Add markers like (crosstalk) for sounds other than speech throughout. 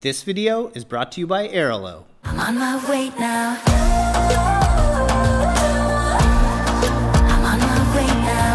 This video is brought to you by Airalo. I'm on my way now. I'm on my way now.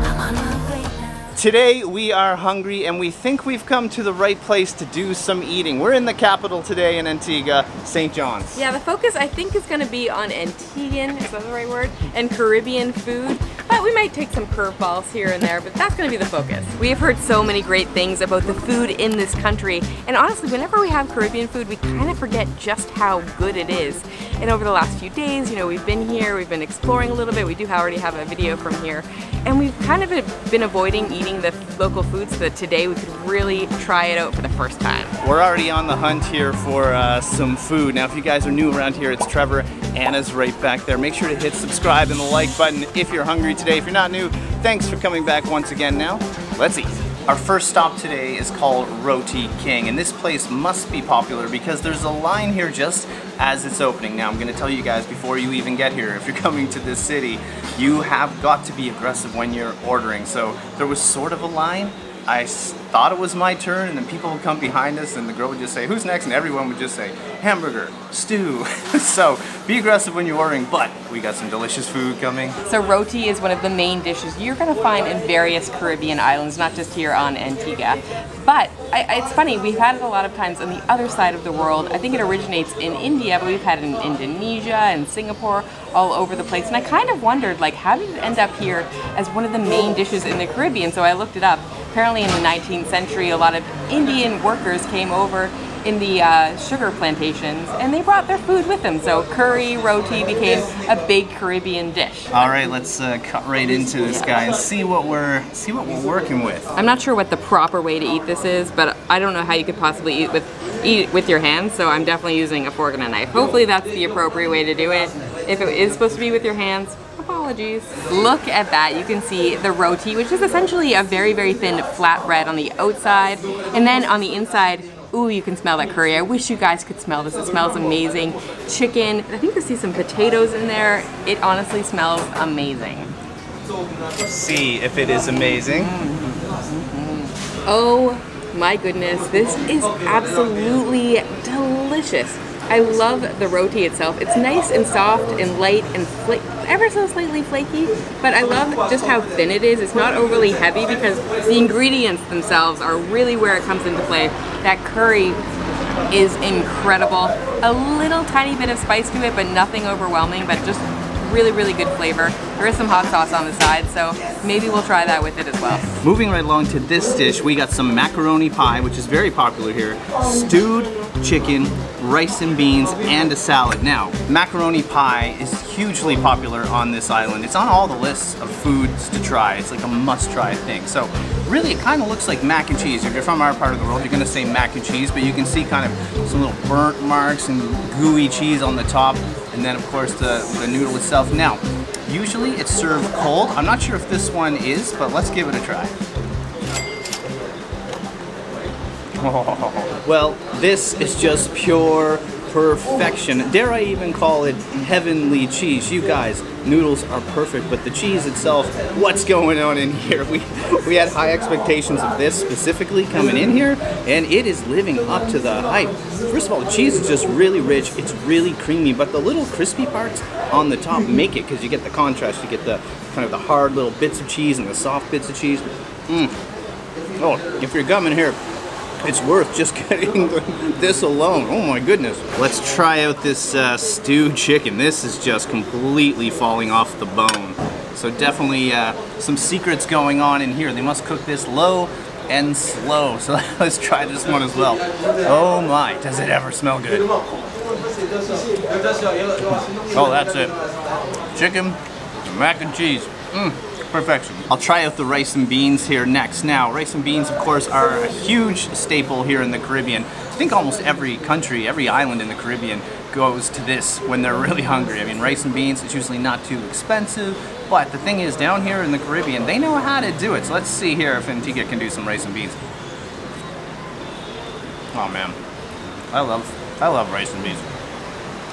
I'm on my way now. Today we are hungry and we think we've come to the right place to do some eating. We're in the capital today in Antigua, St. John's. Yeah, the focus I think is going to be on Antiguan, is that the right word? And Caribbean food. But we might take some curveballs here and there, but that's going to be the focus. We have heard so many great things about the food in this country, and honestly, whenever we have Caribbean food, we kind of forget just how good it is. And over the last few days, you know, we've been here, we've been exploring a little bit, we do already have a video from here, and we've kind of been avoiding eating the local foods so that today we could really try it out for the first time. We're already on the hunt here for uh, some food. Now if you guys are new around here, it's Trevor. Anna's right back there. Make sure to hit subscribe and the like button if you're hungry today. If you're not new, thanks for coming back once again now. Let's eat. Our first stop today is called Roti King, and this place must be popular because there's a line here just as it's opening. Now, I'm gonna tell you guys before you even get here, if you're (laughs) coming to this city, you have got to be aggressive when you're ordering. So there was sort of a line. I thought it was my turn, and then people would come behind us, and the girl would just say, "Who's next?" And everyone would just say, "Hamburger, stew." (laughs) so be aggressive when you're ordering. But we got some delicious food coming. So roti is one of the main dishes you're going to find in various Caribbean islands, not just here on Antigua. But I- it's funny, we've had it a lot of times on the other side of the world. I think it originates in India, but we've had it in Indonesia and Singapore, all over the place. And I kind of wondered, like, how did it end up here as one of the main dishes in the Caribbean? So I looked it up. Apparently, in the 19th century, a lot of Indian workers came over in the uh, sugar plantations and they brought their food with them. So curry, roti became a big Caribbean dish. All right, let's uh, cut right into this guy and see what we're see what we're working with. I'm not sure what the proper way to eat this is, but I don't know how you could possibly eat with eat with your hands. So I'm definitely using a fork and a knife. Hopefully that's the appropriate way to do it. If it is supposed to be with your hands, apologies. Look at that. You can see the roti, which is essentially a very very thin flat bread on the outside, and then on the inside. Ooh, you can smell that curry. I wish you guys could smell this. It smells amazing. Chicken. I think I see some potatoes in there. It honestly smells amazing. See if it is amazing. Oh my goodness, this is absolutely delicious. I love the roti itself. It's nice and soft and light and fla- ever so slightly flaky, but I love just how thin it is. It's not overly heavy because the ingredients themselves are really where it comes into play. That curry is incredible. A little tiny bit of spice to it, but nothing overwhelming, but just really, really good flavor. There is some hot sauce on the side, so maybe we'll try that with it as well. Moving right along to this dish, we got some macaroni pie, which is very popular here. Stewed chicken, rice and beans, and a salad. Now, macaroni pie is hugely popular on this island. It's on all the lists of foods to try. It's like a must-try thing. So, really, it kind of looks like mac and cheese. If you're from our part of the world, you're gonna say mac and cheese, but you can see kind of some little burnt marks and gooey cheese on the top, and then of course the, the noodle itself. Now, usually it's served cold. I'm not sure if this one is, but let's give it a try. (laughs) Well, this is just pure perfection. Dare I even call it heavenly cheese? You guys, noodles are perfect, but the cheese itself, what's going on in here? (laughs) We we had high expectations of this specifically coming in here, and it is living up to the hype. First of all, the cheese is just really rich. It's really creamy, but the little crispy parts on the top make it because you get the contrast. You get the kind of the hard little bits of cheese and the soft bits of cheese. Mm. Oh, if you're coming here, it's worth just (laughs) getting this alone. Oh my goodness. Let's try out this uh, stewed chicken. This is just completely falling off the bone. So definitely uh, some secrets going on in here. They must cook this low and slow. So (laughs) let's try this one as well. Oh my, does it ever smell good. Oh, that's it. Chicken, mac and cheese. Mm, perfection. I'll try out the rice and beans here next. Now, rice and beans, of course, are a huge staple here in the Caribbean. I think almost every country, every island in the Caribbean goes to this when they're really hungry. I mean, rice and beans, it's usually not too expensive, but the thing is, down here in the Caribbean, they know how to do it. So let's see here if Antigua can do some rice and beans. Oh man, I love, I love rice and beans.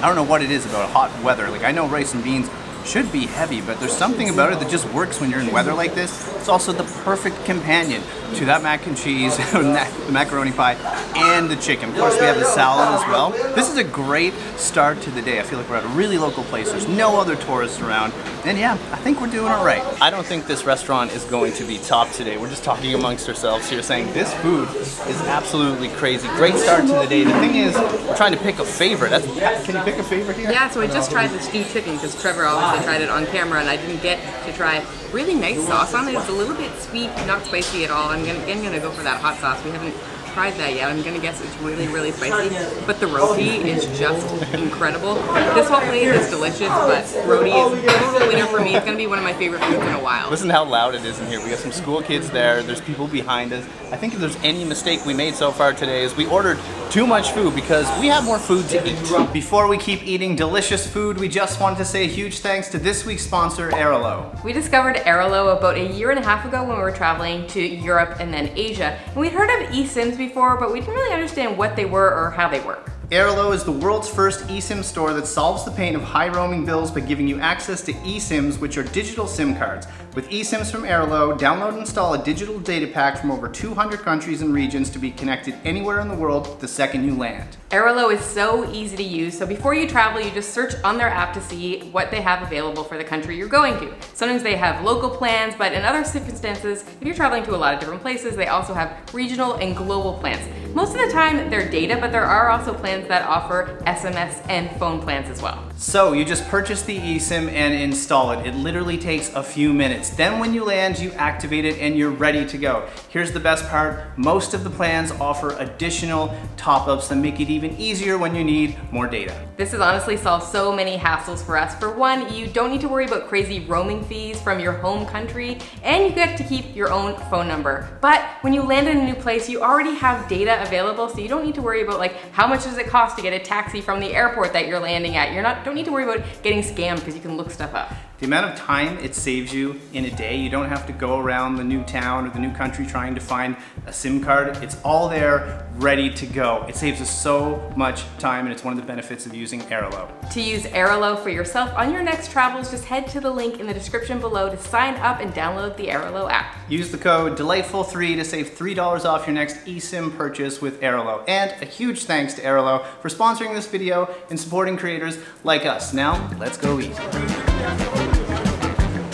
I don't know what it is about hot weather. Like I know rice and beans should be heavy, but there's something about it that just works when you're in weather like this. It's also the perfect companion to that mac and cheese, (laughs) the macaroni pie, and the chicken. Of course, we have the salad as well. This is a great start to the day. I feel like we're at a really local place. There's no other tourists around. And yeah, I think we're doing all right. I don't think this restaurant is going to be top today. We're just talking amongst ourselves here saying this food is absolutely crazy. Great start to the day. The thing is, we're trying to pick a favorite. That's, can you pick a favorite here? Yeah, so I just tried the stewed chicken because Trevor obviously tried it on camera and I didn't get to try. Really nice sauce on it. It's a little bit sweet, not spicy at all. I'm gonna, again gonna go for that hot sauce. We haven't tried that yet. I'm gonna guess it's really, really spicy. But the roti is just incredible. This whole place is delicious, but roti is the winner for me. It's gonna be one of my favorite foods in a while. Listen to how loud it is in here. We got some school kids there. There's people behind us. I think if there's any mistake we made so far today is we ordered too much food because we have more food to eat. Before we keep eating delicious food, we just wanted to say a huge thanks to this week's sponsor, Airalo. We discovered Airalo about a year and a half ago when we were traveling to Europe and then Asia. And we'd heard of eSIMs before, but we didn't really understand what they were or how they work. Airalo is the world's first eSIM store that solves the pain of high roaming bills by giving you access to eSIMs, which are digital SIM cards. With eSIMs from Airalo, download and install a digital data pack from over 200 countries and regions to be connected anywhere in the world the second you land. Airalo is so easy to use, so before you travel, you just search on their app to see what they have available for the country you're going to. Sometimes they have local plans, but in other circumstances, if you're traveling to a lot of different places, they also have regional and global plans. Most of the time, they're data, but there are also plans that offer SMS and phone plans as well. So you just purchase the eSIM and install it. It literally takes a few minutes. Then when you land, you activate it and you're ready to go. Here's the best part. Most of the plans offer additional top-ups that make it even easier when you need more data. This has honestly solved so many hassles for us. For one, you don't need to worry about crazy roaming fees from your home country, and you get to keep your own phone number. But when you land in a new place, you already have data available, so you don't need to worry about like how much does it cost to get a taxi from the airport that you're landing at. You're not don't need to worry about getting scammed because you can look stuff up. The amount of time it saves you in a day, you don't have to go around the new town or the new country trying to find a SIM card. It's all there, ready to go. It saves us so much time and it's one of the benefits of using Airalo. To use Airalo for yourself on your next travels, just head to the link in the description below to sign up and download the Airalo app. Use the code DELIGHTFUL3 to save $3 off your next eSIM purchase with Airalo. And a huge thanks to Airalo for sponsoring this video and supporting creators like us. Now, let's go eat.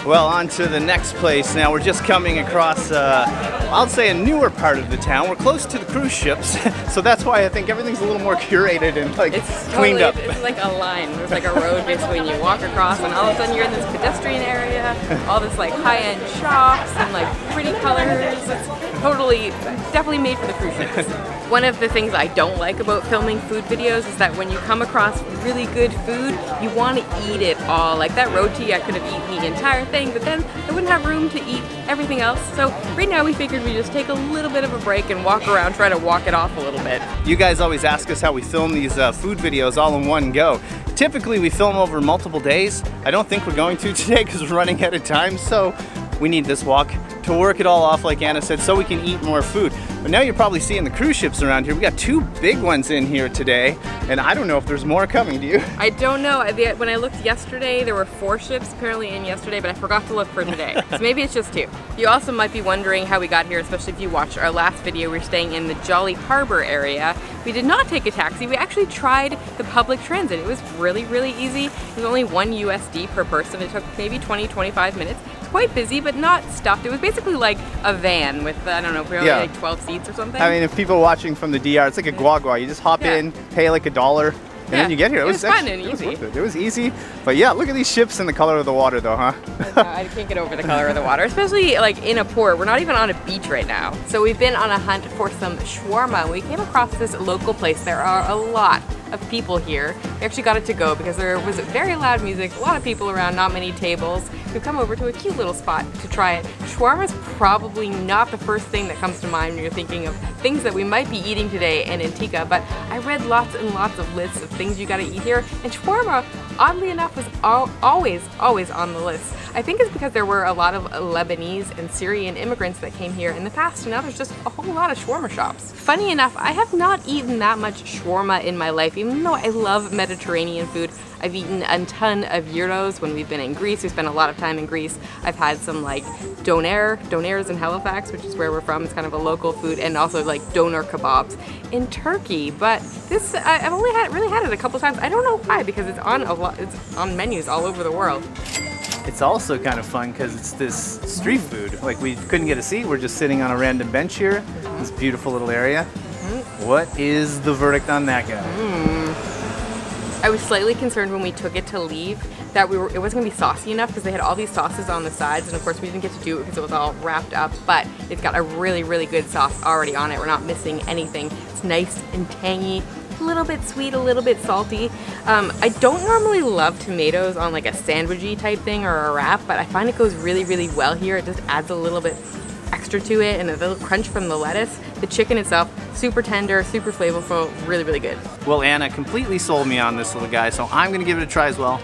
Well, on to the next place. Now we're just coming across, uh, I'll say a newer part of the town. We're close to the cruise ships, (laughs) so that's why I think everything's a little more curated and like It's cleaned totally, up. it's like a line. There's like a road basically and you walk across and all of a sudden you're in this pedestrian area, all this like high-end shops and like pretty colors. It's totally, definitely made for the cruise ships. One of the things I don't like about filming food videos is that when you come across really good food, you want to eat it all. Like that roti, I could have eaten the entire thing, but then I wouldn't have room to eat everything else. So right now we figured we just take a little bit of a break and walk around, try to walk it off a little bit. You guys always ask us how we film these uh, food videos all in one go. Typically we film over multiple days. I don't think we're going to (laughs) today because we're running out of time, so we need this walk to work it all off like Anna said so we can eat more food. But now you're probably seeing the cruise ships around here. We got two big ones in here today and I don't know if there's more coming, do you? (laughs) I don't know. When I looked yesterday, there were four ships apparently in yesterday, but I forgot to look for today. (laughs) so maybe it's just two. You also might be wondering how we got here, especially if you watched our last video. We are staying in the Jolly Harbor area. We did not take a taxi. We actually tried the public transit. It was really, really easy. It was only one USD per person. It took maybe 20, 25 minutes. Quite busy, but not stuffed. It was basically like a van with, I don't know, probably Yeah. like 12 seats or something. I mean, if people watching from the DR, it's like a guagua. You just hop Yeah. in, pay like a dollar, and Yeah. then you get here. It was fun actually- and it was easy. It. It was easy, but yeah, look at these ships and the color of the water, though, huh? No, I can't get over the color of the water, especially like in a port. We're not even on a beach right now. So we've been on a hunt for some shawarma. We came across this local place. There are a lot of people here. We actually got it to go because there was very loud music, a lot of people around, not many tables. We've come over to a cute little spot to try it. Shawarma is probably not the first thing that comes to mind when you're thinking of things that we might be eating today in Antigua, but I read lots and lots of lists of things you gotta eat here, and shawarma, oddly enough, was al always, always on the list. I think it's because there were a lot of Lebanese and Syrian immigrants that came here in the past, and now there's just a whole lot of shawarma shops. Funny enough, I have not eaten that much shawarma in my life, even though I love Mediterranean food. I've eaten a ton of gyros when we've been in Greece. We spent a lot of time in Greece. I've had some like doner, doners in Halifax, which is where we're from. It's kind of a local food, and also like doner kebabs in Turkey. But this, I've only had really had it a couple times. I don't know why, because it's on a lot. It's on menus all over the world. It's also kind of fun because it's this street food. Like we couldn't get a seat. We're just sitting on a random bench here. This beautiful little area. Mm-hmm. What is the verdict on that guy? Mm. I was slightly concerned when we took it to leave that we were it wasn't gonna be saucy enough because they had all these sauces on the sides, and of course we didn't get to do it because it was all wrapped up. But it's got a really really good sauce already on it. We're not missing anything. It's nice and tangy. A little bit sweet, a little bit salty. Um, I don't normally love tomatoes on like a sandwichy type thing or a wrap, but I find it goes really, really well here. It just adds a little bit extra to it and a little crunch from the lettuce. The chicken itself, super tender, super flavorful, really, really good. Well, Anna completely sold me on this little guy, so I'm gonna give it a try as well.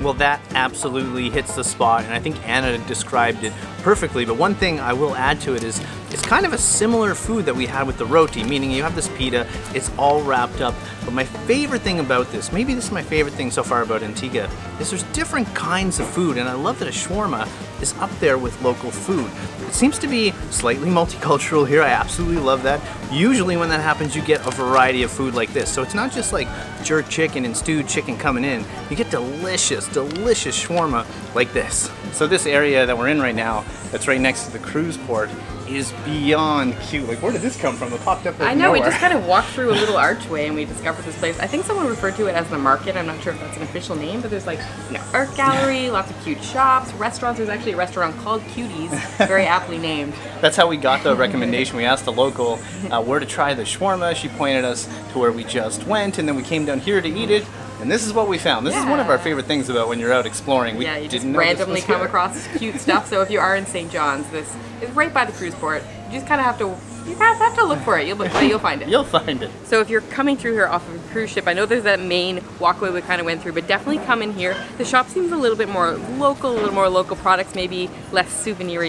Well, that absolutely hits the spot, and I think Anna described it perfectly. But one thing I will add to it is it's kind of a similar food that we had with the roti, meaning you have this pita, it's all wrapped up. But my favorite thing about this, maybe this is my favorite thing so far about Antigua, is there's different kinds of food, and I love that a shawarma is up there with local food. It seems to be slightly (laughs) multicultural here. I absolutely love that. Usually when that happens, you get a variety of food like this. So it's not just like jerk chicken and stewed chicken coming in. You get delicious, delicious shawarma like this. So this area that we're in right now, that's right next to the cruise port, is beyond cute. Like where did this come from? It popped up I know, we just kind of walked through a little archway and we discovered this place. I think someone referred to it as the market. I'm not sure if that's an official name, but there's like an art gallery, lots of cute shops, restaurants. There's actually a restaurant called Cuties, very (laughs) aptly named. That's how we got the recommendation. We asked the local uh, where to try the shawarma. She pointed us to where we just went, and then we came down here to eat it. And this is what we found. This is one of our favorite things about when you're out exploring. We yeah, you just randomly come across cute stuff. So if you are in St. John's, this is right by the cruise port. You just kind of have to, you kind of have to look for it. You'll, but you'll find it. You'll find it. So if you're coming through here off of a cruise ship, I know there's that main walkway we kind of went through, but definitely come in here. The shop seems a little bit more local, a little more local products, maybe less souvenir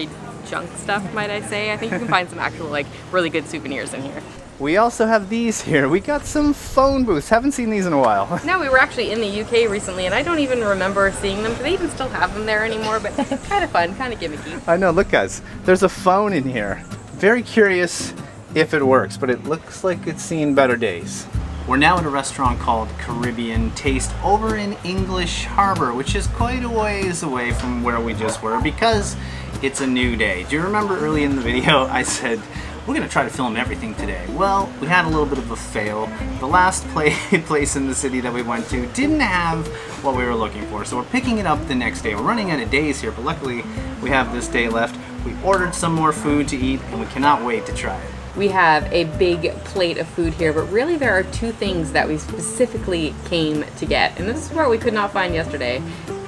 junk stuff, might I say. I think you can find some actual like really good souvenirs in here. We also have these here. We got some phone booths. Haven't seen these in a while. (laughs) Now we were actually in the UK recently, and I don't even remember seeing them. Do they even still have them there anymore? But (laughs) it's kind of fun, kind of gimmicky. I know, look guys, there's a phone in here. Very curious if it works, but it looks like it's seen better days. We're now at a restaurant called Caribbean Taste over in English Harbor, which is quite a ways away from where we just were because it's a new day. Do you remember early in the video (laughs) I said we're gonna try to film everything today? Well, we had a little bit of a fail. The last (laughs) play, place in the city that we went to didn't have what we were looking for, so we're picking it up the next day. We're running out of days here, but luckily we have this day left. We ordered some more food to eat, and we cannot wait to try it. We have a big plate of food here, but really there are two things that we specifically came to get. And this is what we could not find yesterday.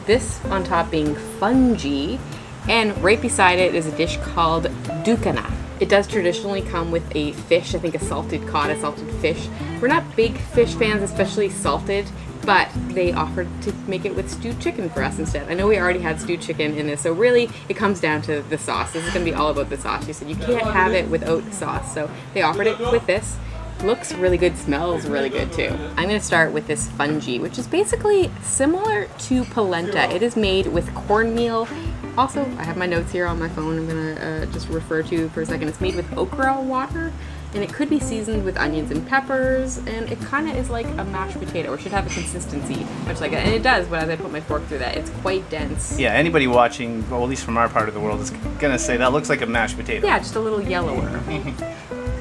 This on top being fungi, and right beside it is a dish called Ducana. It does traditionally come with a fish, I think a salted cod, a salted fish. We're not big fish fans, especially salted, but they offered to make it with stewed chicken for us instead. I know we already had stewed chicken in this, so really it comes down to the sauce. This is gonna be all about the sauce. You said you can't have it without sauce, so they offered it with this. Looks really good, smells really good too. I'm gonna start with this fungi, which is basically similar to polenta. It is made with cornmeal. Also, I have my notes here on my phone. I'm gonna uh, just refer to for a second. It's made with okra water, and it could be seasoned with onions and peppers, and it kind of is like a mashed potato, or should have a consistency much like that. And it does, but as I put my fork through that, it's quite dense. Yeah, anybody watching, well, at least from our part of the world, is gonna say that looks like a mashed potato. Yeah, just a little yellower. (laughs)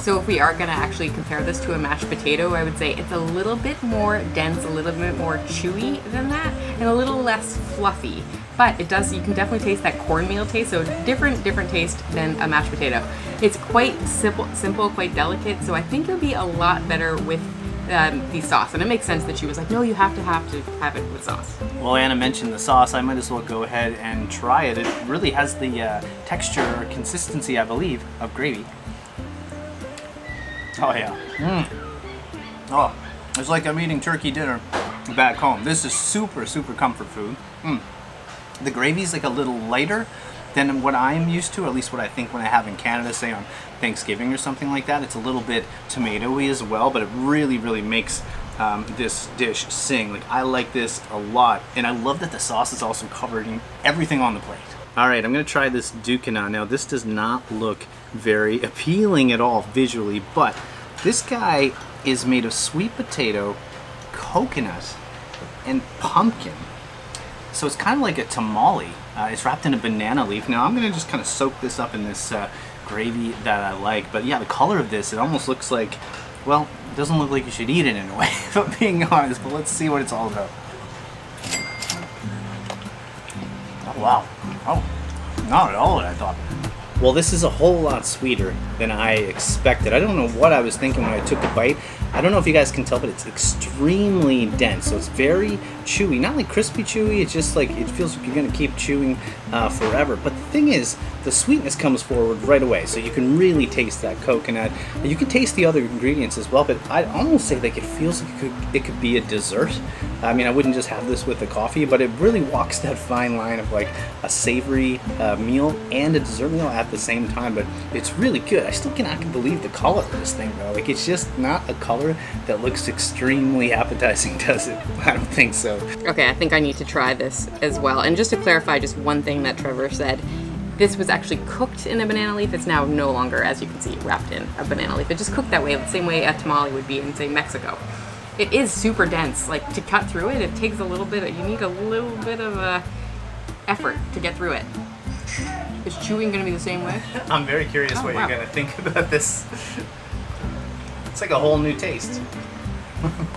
So if we are gonna actually compare this to a mashed potato, I would say it's a little bit more dense, a little bit more chewy than that, and a little less fluffy. But it does, you can definitely taste that cornmeal taste, so different, different taste than a mashed potato. It's quite simple, simple, quite delicate, so I think it'll be a lot better with um, the sauce. And it makes sense that she was like, no, you have to have to have it with sauce. Well, Anna mentioned the sauce. I might as well go ahead and try it. It really has the uh, texture or consistency, I believe, of gravy. Oh yeah. Mm. Oh, it's like I'm eating turkey dinner. back home. This is super, super comfort food. Mm. The gravy's like a little lighter than what I'm used to, at least what I think when I have in Canada, say on Thanksgiving or something like that. It's a little bit tomatoey as well, but it really, really makes um, this dish sing. Like I like this a lot, and I love that the sauce is also covering everything on the plate. All right, I'm gonna try this Ducana. Now this does not look very appealing at all visually, but this guy is made of sweet potato, coconut, and pumpkin. So it's kind of like a tamale. Uh, it's wrapped in a banana leaf. Now I'm gonna just kind of soak this up in this uh, gravy that I like. But yeah, the color of this, it almost looks like, well, it doesn't look like you should eat it in a way, (laughs) if I'm being honest. But let's see what it's all about. Oh wow. Oh, not at all what I thought. Well, this is a whole lot sweeter than I expected. I don't know what I was thinking when I took a bite. I don't know if you guys can tell, but it's extremely dense. So it's very chewy. Not like crispy chewy, it's just like it feels like you're gonna keep chewing uh, forever. But the thing is, the sweetness comes forward right away. So you can really taste that coconut. You can taste the other ingredients as well, but I'd almost say like it feels like it could, it could be a dessert. I mean, I wouldn't just have this with the coffee, but it really walks that fine line of like a savory uh, meal and a dessert meal at the same time. But it's really good. I still cannot believe the color of this thing though. Like it's just not a color that looks extremely appetizing, (laughs) does it? I don't think so. Okay, I think I need to try this as well. And just to clarify just one thing that Trevor said, this was actually cooked in a banana leaf. It's now no longer, as you can see, wrapped in a banana leaf. It just cooked that way, the same way a tamale would be in, say, Mexico. It is super dense. Like, to cut through it, it takes a little bit, you need a little bit of a effort to get through it. Is chewing gonna be the same way? I'm very curious Oh, what wow. you're gonna think (laughs) about this. It's like a whole new taste. (laughs)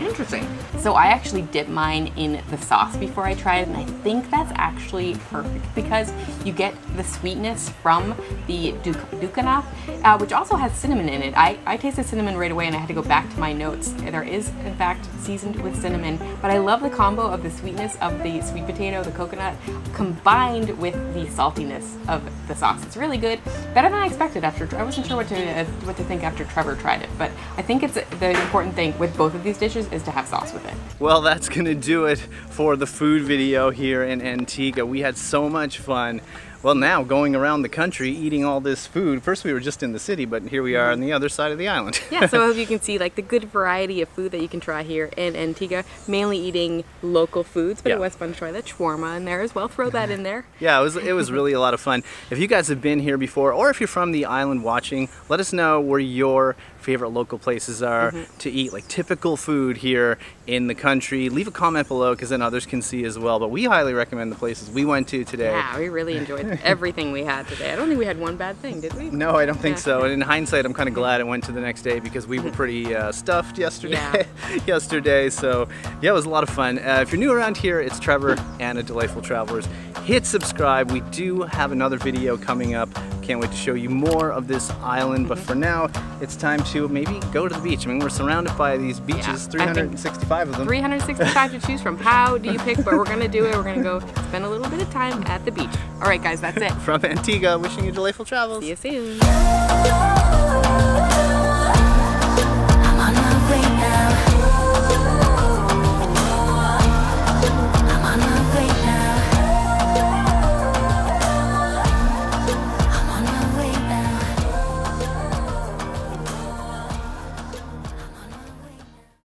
Interesting. So I actually dip mine in the sauce before I try it, and I think that's actually perfect because you get the sweetness from the Duk- Ducana, uh, which also has cinnamon in it. I, I tasted cinnamon right away, and I had to go back to my notes. There is, in fact, seasoned with cinnamon, but I love the combo of the sweetness of the sweet potato, the coconut, combined with the saltiness of the sauce. It's really good, better than I expected. After I wasn't sure what to uh, what to think after Trevor tried it, but I think it's the important thing with both of these dishes is to have sauce with it. Well, that's gonna do it for the food video here in Antigua. We had so much fun. Well, now going around the country eating all this food. First, we were just in the city, but here we are on the other side of the island. Yeah, so I hope (laughs) you can see like the good variety of food that you can try here in Antigua. Mainly eating local foods, but Yeah. it was fun to try the shawarma in there as well. Throw that in there. (laughs) Yeah, it was it was really a lot of fun. If you guys have been here before, or if you're from the island watching, let us know where your favorite local places are to eat, like typical food here in the country. Leave a comment below because then others can see as well. But we highly recommend the places we went to today. Yeah, we really enjoyed (laughs) everything we had today. I don't think we had one bad thing, did we? No, I don't think Yeah. so. And in (laughs) hindsight, I'm kind of glad it went to the next day because we were (laughs) pretty uh, stuffed yesterday. Yeah. yesterday, so yeah, it was a lot of fun. Uh, if you're new around here, it's Trevor and a Delightful Travelers. Hit subscribe. We do have another video coming up. Can't wait to show you more of this island. But for now, it's time to maybe go to the beach. I mean, we're surrounded by these beaches, Yeah, 365 of them. 365 to choose from. How do you pick? But we're gonna do it. We're gonna go spend a little bit of time at the beach. All right, guys, that's it. (laughs) From Antigua, wishing you delightful travels. See you soon.